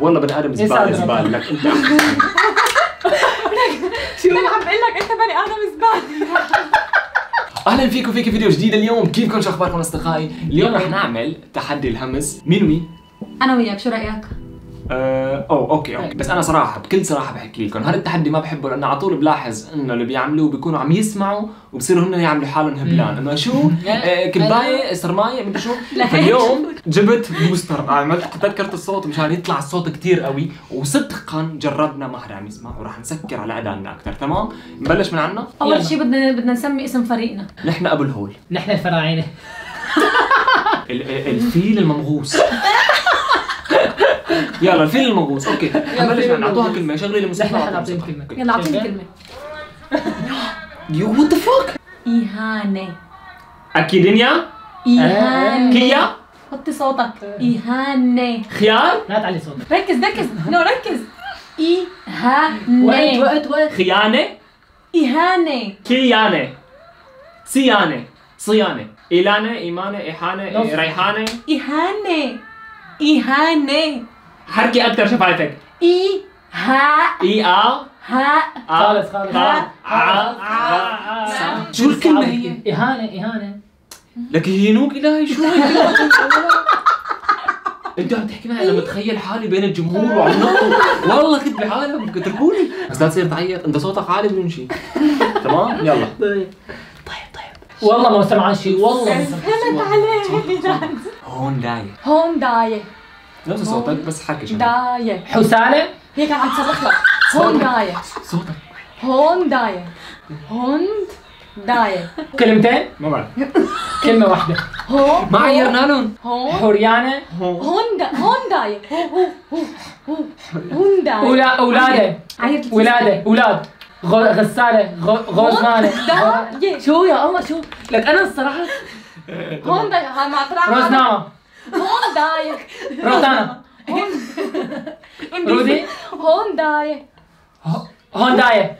والله بني آدم زبالة زبالة. لك انت شو؟ أنا عم بقول لك أنت بني آدم زبالة. أهلا فيكم في فيديو جديد اليوم. كيفكم؟ شو أخباركم أصدقائي؟ اليوم رح نعمل تحدي الهمس. مين ومين؟ أنا وياك شو رأيك؟ آه، أوه okay okay. بس أنا صراحة بكل صراحة بحكي لكم هذا التحدي ما بحبه لأنه على طول بلاحظ إنه اللي بيعملوه بيكونوا عم يسمعوا وبصيروا هن يعملوا حالهم هبلان. إنه شو؟ آه، كبايه سرمايه مدري شو. فاليوم جبت booster. عملت تذكرت الصوت مشان يطلع الصوت كتير قوي. وصدقا جربنا ما حدا عم يسمع وراح نسكر على ادائنا أكثر تمام؟ نبلش من عنا؟ أول. شيء بدنا بدنا نسمي اسم فريقنا. نحن أبو الهول. نحن الفراعنة. ال- ال- الفيل المنغوص يلا الفيل المنغوص أوكي. نبلش الفيل من نعطوها. كلمة. شغلي الموسيقى نحن حنعطيهم كلمة. يلا أعطيني؟ كلمة. يو وات ذا فك اهانه اكيدينيا اهانه كيا؟ وطي صوتك. اهانه خيار؟ لا تعلي صوتك. ركز ركز. نو ركز. وقت اهانه وقت وقت. خيانة؟ اهانه كيانة. سيانه صيانة. إيلانة إيمانة إيحانة نص. ريحانة. اهانه اهانه حركي أكثر شفايفك أها إي آ ها آ خالص خالص آ آ شو الكلمة هي؟ اهانه اهانه لك يهينوك إلهي شو هي؟ انت عم تحكي معي أنا متخيل حالي بين الجمهور وعم والله كنت بعالم اتركوني بس لا تصير تعيط انت صوتك عالي بدون شيء تمام يلا طيب والله ما سمعان شيء والله ما سمعان فهمت عليه هون داي هون داية نفس صوتك بس حكي شوي. داية. حسالة؟ هي كان عم تصرخ لك. هون داية. صوتك. هون داية. هوند داية. كلمتين؟ ما بعرف. كلمة واحدة. هون ما عيرنا لهم. هون. حريانة هون. هون داية. هو هو هو هو. هون داية. أولا أولادة. ولادة. أولاد. غ- غسالة. غ- غزمانة داية. شو يا الله شو؟ لك أنا الصراحة. هون داية. مع طلع روزنامة هون داية روتانا رودي هون داية هونداية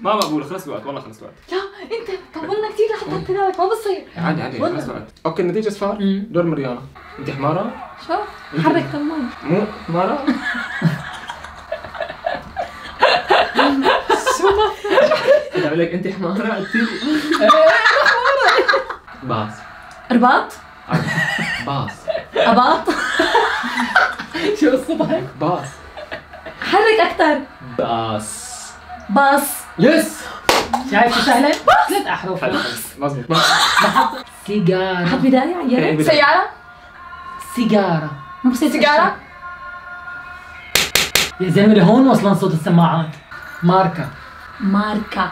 ما بقول خلص الوقت والله خلص الوقت. لا انت طولنا كثير لحتى تنالك ما بصير. عادي عادي خلص الوقت. okay النتيجة صفار. دور مريانا. انت حمارة؟ شو؟ حرك كمان. مو حمارة؟ بدي أقول لك انت حمارة قلت لي باص. رباط باص. أباط؟ شو الصبح؟ باص. حرك أكثر باص. باص. يس! شايف شو سهلة؟ ثلاث أحرف. مظبوط سيجارة. حط بداية عيالة بداية. سيارة. سيجارة. مو بصير سيجارة. يا زلمة لهون وصلان صوت السماعات. ماركة ماركة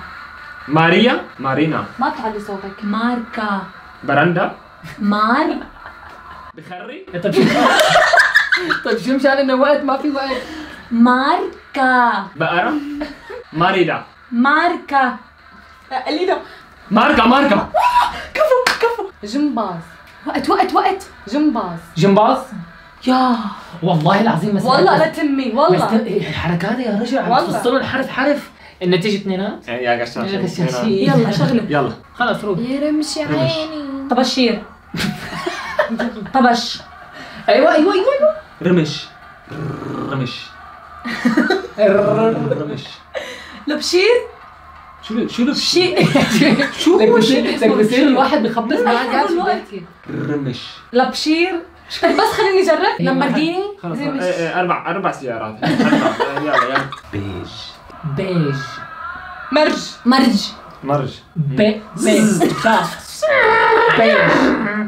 ماريا؟ مارينا. ما تعلي صوتك. ماركة برندا. مار بخري. طيب شو طيب شو مشان إنه وقت ما في وقت؟ ماركة بقرة ماريدا. ماركة قولي له ماركة ماركة كفو كفو. جمباز. وقت وقت وقت. جمباز. جمباز؟ يا. والله العظيم ما والله لا. تمي بس والله الحركات يا رجل عم. تفصلوا الحرف حرف. النتيجة اثنينات يا قشاش يا قشاشين. يلا شغله يلا. خلص روح. يرمشي عيني. طبشير طبش. أيوه أيوه أيوه أيوه. رمش. رمش. رمش. لبشير؟ شو شو لب شيء. شو شيء؟ الواحد بخبص شو. بيحكي رمش. لبشير. بس خليني أجرب. لمبرجيني خلص. إيه، إيه، أربع أربع سيارات. يلا يلا بيج. بيج. مرج. مرج. مرج. بي بيج صح. بيج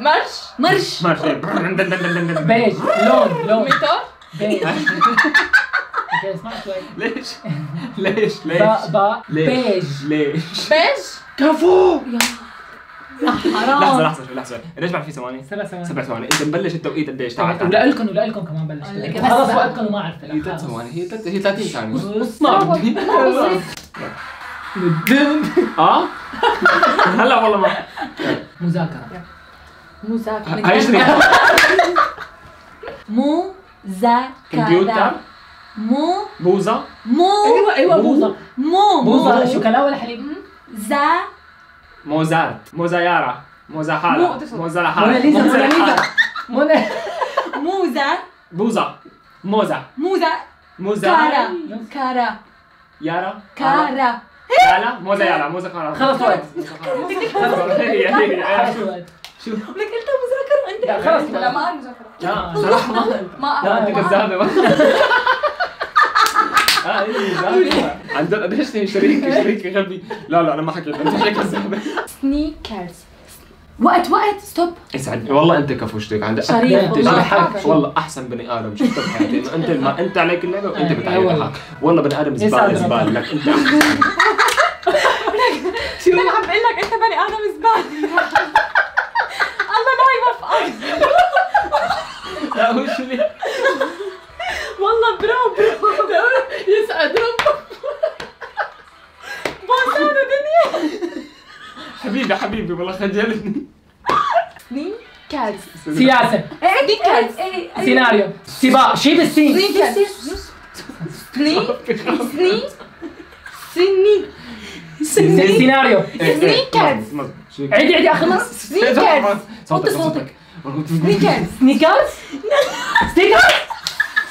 مرج مرج مرج بيج لون لون ميتور بيج أوكي شوي ليش ليش ليش با با ليش بيج ليش بيج كفو يا لحظة حرام لحظة شوي لحظة. ليش بعد في ثواني؟ سبع ثواني سبع ثواني. إنت مبلش التوقيت قديش تعال تعال ولكم ولكم كمان بلش لك خلص. وقتكم وما عرفت هي ثلاث ثواني. هي ثلاث هي 30 ثانية. بص. ما بدي آه هلا والله ما. مذاكرة. مذاكرة. هاي شنو مذاكرة. كمبيوتر. مو بوزة. مو أيوه أيوه بوظة مو بوظة مو شوكولا ولا حليب؟ زا موزارت. موزايارا موزاحالة. مو- موزالحالة موناليزا موناليزا مونا موزة. بوزة. موزة. موزة. موزة. كارا. كارا. يارا. كارا. يالا يالا موزة كارا خلص وقت. خلص هي هي خلاص وقت. شو لك قلتها مذاكرة انت لا، خلص. لا ما أنا مذاكرة. لا صراحة. ما ما لا أنت كذابة. آه إيه عن قديش شريك شريك غبي. لا لا أنا ما حكيت. أنت هيك كذابة. سنيكرز وقت وقت. ستوب. اسعد. والله أنت كفوشتك. عندك شريف أنت والله. والله أحسن بني آدم شفته بحياتي أنت ما أنت عليك اللعبة وأنت إيه، بتعيط. والله. بني آدم زبالة ربنا. لك انت شو؟ أنا عم بقول لك انت بني آدم زبالة الله ما يوفقك لا هو شو والله برو برو. يسعد ربك بوسان دنيا حبيبي حبيبي والله خجلتني. سنيكرز سياسة. سنيكرز سيناريو. سباق شيء بالسين Snickers سني سني سني سني سيناريو. إيه، Snickers. عيدي عيدي اخر مرة Snickers صوتك وطي صوتك. Snickers. Snickers؟ Snickers؟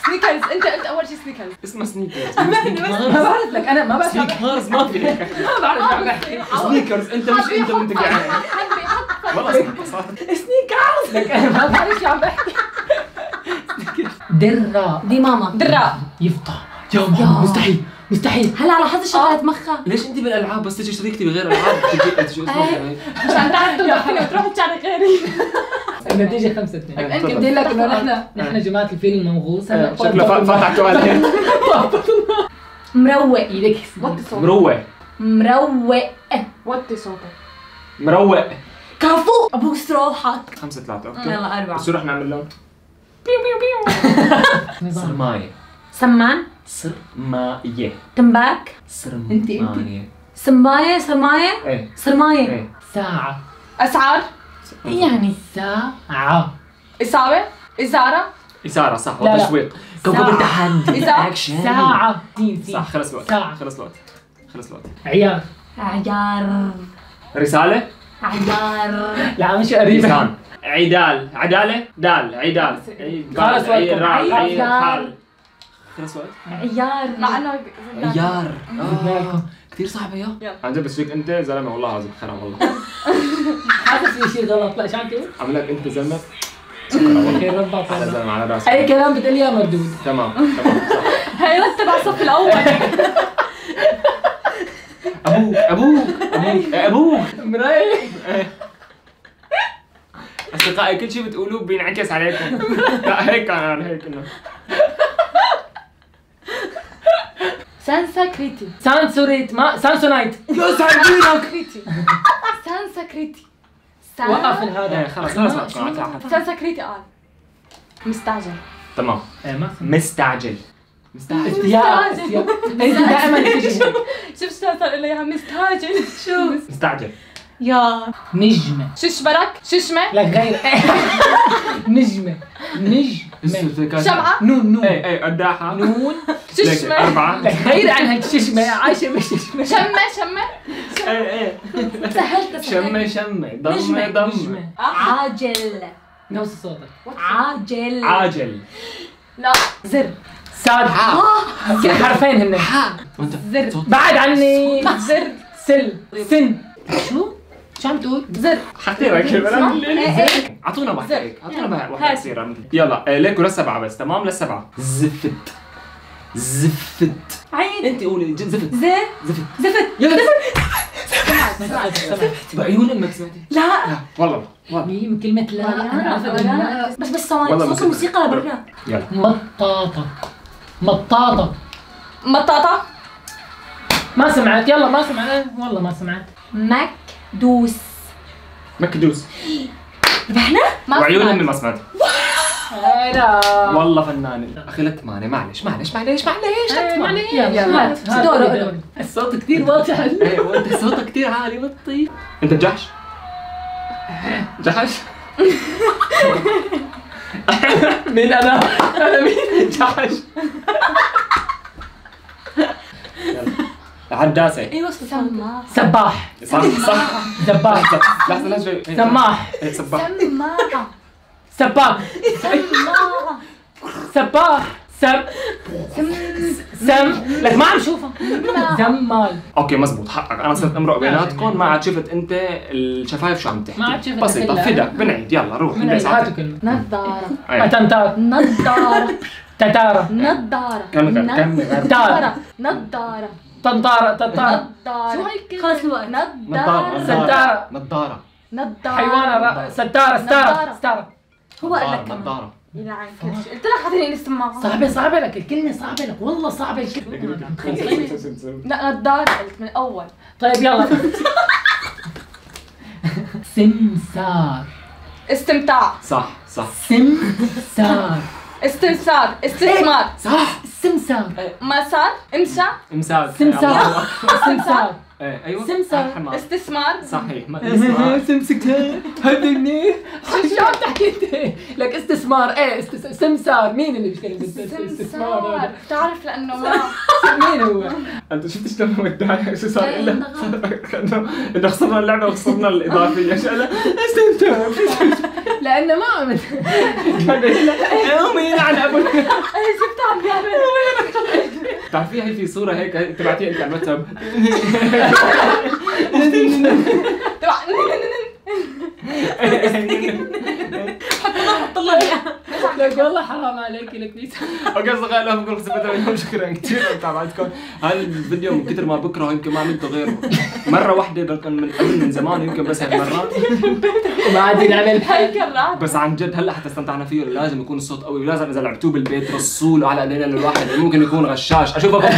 Snickers. انت انت أول شيء Snickers. اسمه Snickers. ما بعرف لك أنا ما بعرف Snickers ما في ما بعرف شو عم بحكي Snickers أنت مش أنت وانت قاعد والله سنيكرز. لك أنا ما بعرف شو عم بحكي. درة. دي ماما درا يفطر يا. ماما مستحيل. مستحيل. هلا على حظ شغلت مخها. ليش انت بالألعاب بس تجي شريكتي بغير ألعاب؟ تجي شو اسمه إيه. مشان تعرف توقع فيني وتروح تشارك غيري. النتيجة خمسة اثنين. إيه، أنت تفضل. قلت لك إنه نحن نحن جماعة الفيل الموغوص هلا شكله فا- فاتح تواليت مروق. إيدك وطي صوتك؟ مروق. مروق. وطي صوتك؟ مروق. كفو. ابوس روحك خمسة ثلاثة أوكي. يلا أربعة. بس شو رح نعمل لهم؟ نظام. صرماية سمان. صرماية تنباك. صرماية سماية سرماية إيه. سرماية إيه. ساعة. أسعار؟ يعني. ساعة. إصابة؟ إزارة؟ إثارة صح. وتشويق كوكب. التحدي اكشن ساعة. صح خلص الوقت. ساعة. خلص الوقت. خلص الوقت. عيار. عيار. رسالة؟ عيار. لا مش قريبة. عدال. عدالة؟ دال. عدال. خلص عيار. حال. خلص وقت؟ عيار. مع انه عيار. بدنا آه. كثير صعبة يا. عن جد بس فيك أنت زلمة والله العظيم حرام والله. حاسس في شيء غلط. لا شو عم تقول؟ عم لك أنت زلمة. شكرا والله خير ربك على. زلمة على راسك. أي كلام بتقول لي مردود. تمام تمام صح. هي رتب على الصف الأول. أبوك أبوك أبوك أبوك. مراي أصدقائي كل شيء بتقولوه بينعكس عليكم. لا هيك أنا هيك. انه سانسكريتي سانسوريت ما سانسونايت يا سعدينك كريتي سانسكريتي وقف إيه هذا خلص خلص وقت. سانسكريتي قال مستعجل. تمام. ما مستعجل. مستعجل. استياء انت دائما تجي. شوف شو صار له. اياها مستعجل. شو مستعجل. يا. نجمة. ششبرك ششمة لك غير. نجمة. نجمة. شمعة؟ نون نون. إيه إيه قداحة نون. ششمة. أربعة. غير عن هالششمة عايشة بالششمة شمة شمة. إيه إيه. سهلت شمة شمة. ضمة ضمة. عاجل. نفس صوتك. عاجل. عاجل. لا. زر. ساد. حرفين هن. وانت زر. بعد عني. زر سل. سن. شو؟ شو عم تقول؟ زر. اسمع. إيه، إيه. أعطونا واحدة أعطونا يلا. واحدة. قصيرة يلا آه، ليكوا للسبعة بس؟ تمام للسبعة زفت. زفت. عيد أنت قولي زفت. زفت. زفت. يا سمعت. سمعت. بعيون أمك سمعتي لا. والله. والله. مين؟ من كلمة لا. أنا لا. بس بس ثواني صوت موسيقى. الموسيقى لبرا يلا. مطاطة. مطاطة. مطاطة. ما سمعت. يلا ما سمعت. والله ما سمعت. مكدوس. مكدوس ربحنا؟ ما وعيون سمعت. أمي ما سمعت. لا والله فنانة. أخي لا تماني معلش معلش معلش معلش لا تماني يلا دوري. الصوت كثير واضح. إيه وأنت صوتك كثير عالي بطيء أنت جحش؟ جحش؟ مين أنا؟ أنا مين؟ جحش. عداسة أيوه سماح. سباح. صح صح سباح. لحظة لحظة شوي. سماح. سباح. سباك سماعة سباح. سم. سم. لك ما عم شوفها زمال. أوكي مزبوط. حقك. أنا صرت أمرق بيناتكم. ما عاد شفت أنت الشفايف شو عم تحكي. ما عاد شفتها بسيطة. كلها. فدك بنعيد. يلا روح. من انت هاتوا نظارة. أي. تنتار نظارة. تتارة. نظارة. كمل. كمل نظارة. نظارة. تنطارة تنطارة نظارة شو هاي الكلمة؟ خلص الوقت نظارة نظارة ستارة. نظارة نظارة حيوانة را- ستارة ستارة. ستارة. هو قال لك نظارة يلعن كل شيء. قلت لك حاطيني السماعة صعبة صعبة لك الكلمة صعبة لك والله صعبة الكلمة. لا نظارة قلت من الأول طيب يلا. سمسار. استمتاع. صح صح. سمسار. استمسار استثمار. صح. سمسار مسار امشى امساد سمسار. سمسار. إيه أيوه. سمسار. استثمار. صحيح. ما اسمع. سمسكتها هدني. شو عم تحكي أنت؟ لك استثمار. إيه سمسار. مين اللي بيشتغل استثمار هذا؟ بتعرف لأنه ما مين هو؟ أنت شفت شلون هو متضايق شو صار إيه، انضغط. إنه خسرنا اللعبة وخسرنا الإضافية. قال؟ استمتع. لأنه ما عم امي يلعن ابو إيه شفت عم بيعمل بتعرفي هي في صورة هيك تبعتيها انت على الواتساب. تبع لك والله حرام عليك لك أوكي صغير لهم اليوم. شكرا كثير لمتابعتكم هذا الفيديو من كثر ما بكره يمكن ما عملته غيره. مرة واحدة لكن من قبل من زمان يمكن بس هيك مره وما عاد ينعمل بس عن جد هلأ حتى استمتعنا فيه. لازم يكون الصوت قوي ولازم إذا لعبتوه بالبيت رصوا له على إيدينا الواحد. ممكن يكون غشاش. أشوفه.